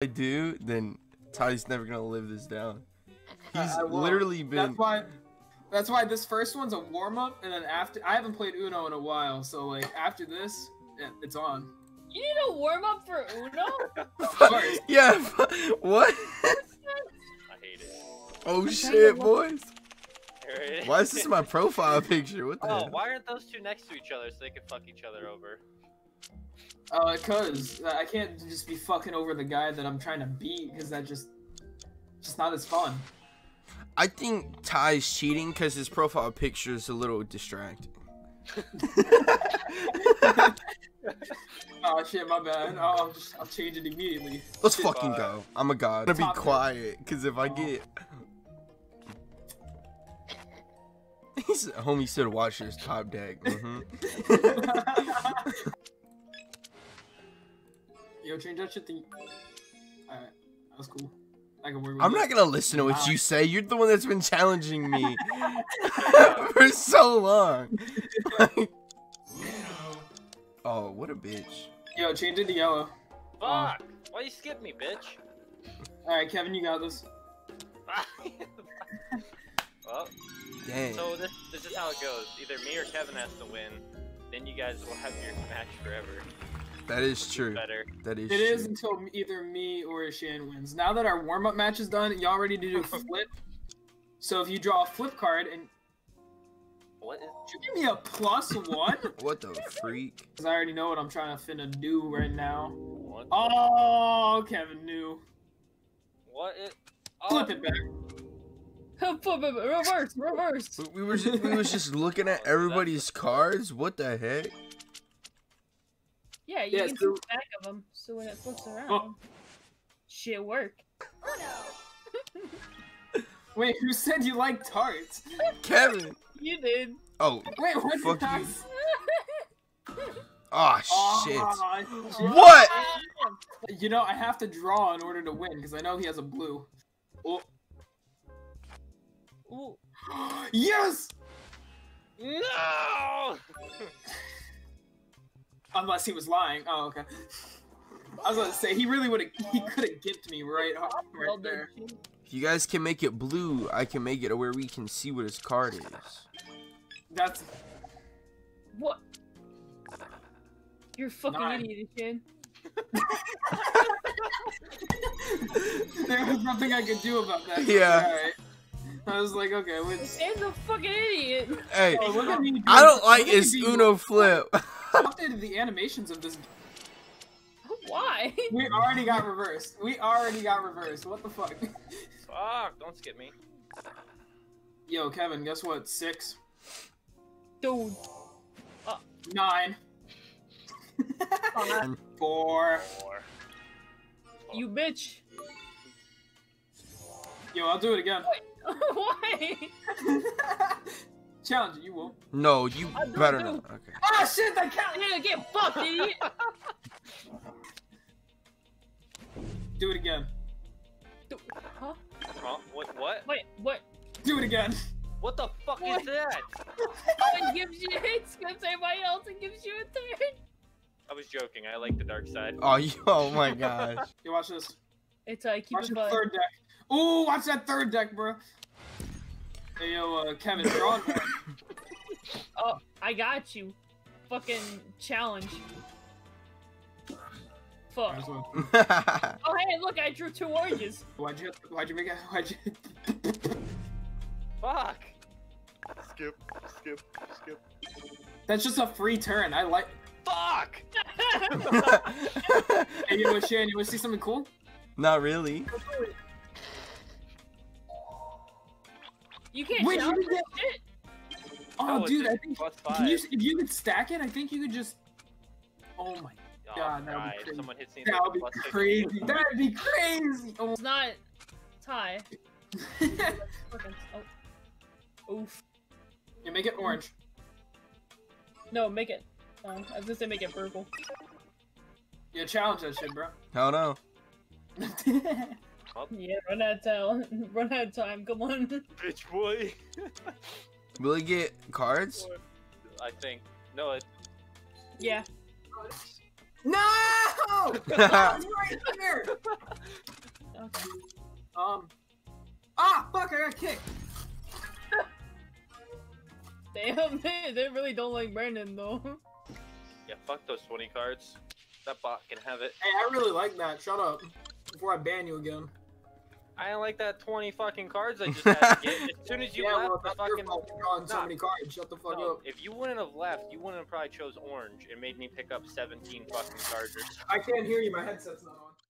I do, then Ty's never gonna live this down. He's I won't. literally been. That's why. That's why this first one's a warm up, and then after I haven't played Uno in a while, so like after this, yeah, it's on. You need a warm up for Uno? course. yeah. What? I hate it. oh trying shit, boys! Why is this my profile picture? What the? Oh, hell? why aren't those two next to each other so they can fuck each other over? Uh, cause I can't just be fucking over the guy that I'm trying to beat, because that just, just not as fun. I think Ty's cheating because his profile picture is a little distracting. Oh shit, my bad. Oh, I'll just I'll change it immediately. Let's Shit. fucking go. I'm a god. I'm gonna be quiet because if I Oh. get. He's homie should have watched his top deck. hmm Yo, change that shit to. Alright, that's cool. I can work with I'm it. not gonna listen to what you say. You're the one that's been challenging me for so long. oh, what a bitch. Yo, change it to yellow. Fuck! Why you skip me, bitch? Alright, Kevin, you got this. well, Dang. so this this is how it goes. Either me or Kevin has to win. Then you guys will have your match forever. That is true. Better. That is It true. is until either me or Shan wins. Now that our warm up match is done, y'all ready to do flip? So if you draw a flip card and What is? Should you give me a plus one? What the freak? Because I already know what I'm trying to finna do right now. What? Oh, Kevin knew. What is? Oh, Flip it back. Flip it, reverse, reverse. We- We were just, we was just looking at everybody's cards. What the heck? Yeah, you Yeah, can so- see the back of them, so when it flips oh. around, Oh. shit work. Oh no! Wait, who said you like tarts? Kevin. You did. Oh, Wait, what Fuck did you. Ah, s- oh ah, shit. shit. What? You know, I have to draw in order to win because I know he has a blue. Oh. Ooh. yes! No! Unless he was lying. Oh, okay. I was gonna say he really would have. He could have gimped me right, right there. If you guys can make it blue, I can make it where we can see what his card is. That's What? You're a fucking Nine. idiot, Shin. there was nothing I could do about that. Yeah. Alright. I was like, okay, wait. Shin's a fucking idiot. Hey, Oh, look at me. I don't like his Uno flip. updated the animations of this. Why? We already got reversed. We already got reversed. What the fuck? Fuck! Don't skip me. Yo, Kevin, guess what? Six, Dude. nine, uh, four. Four. you bitch. Yo, I'll do it again. Why? Challenge it, you will. no, you I better not. Okay. Ah, shit, that count. Yeah, get fucked, idiot. Do it again. Dude, Huh? Huh? What? What? Wait, what? Do it again. What the fuck What? is that? Oh, it gives you hits because everybody else it gives you a turn. I was joking. I like the dark side. Oh, you, oh my gosh. you watch this. It's uh, keep Watch it the third deck. Ooh, watch that third deck, bro. Hey, yo, uh, Kevin, draw on one. Oh, I got you. Fucking challenge. Fuck. Oh, hey, look, I drew two oranges. Why'd you, why'd you make it? Why'd you? Fuck! Skip, skip, skip. That's just a free turn. I like. Fuck! Hey, yo, Shane, you wanna see something cool? not really. You can't Wait, you challenge didn't shit. Oh, oh it's dude, I think can you, if you could stack it, I think you could just. Oh my, Oh, God, that would be crazy. Someone hits that would be plus 50. crazy. That'd be crazy. Oh. It's not tie. Oh. Oof. you make it orange. No, make it. Oh, I was gonna say make it purple. Yeah, challenge that shit, bro. Hell no. Yeah, run out of time. Run out of time. Come on. Bitch boy. Will it get cards? I think. No, it, yeah. No! It's right here! Okay. Um. Ah, fuck, I got kicked. Damn, they, they really don't like Brandon though. Yeah, fuck those 20 cards. That bot can have it. Hey, I really like that. Shut up. Before I ban you again. I don't like that 20 fucking cards I just had to get. As soon as you yeah, left well, fucking. drawing so many cards. Shut the fuck No, up. if you wouldn't have left, you wouldn't have probably chose orange. It made me pick up 17 fucking cards or I can't hear you. My headset's not on.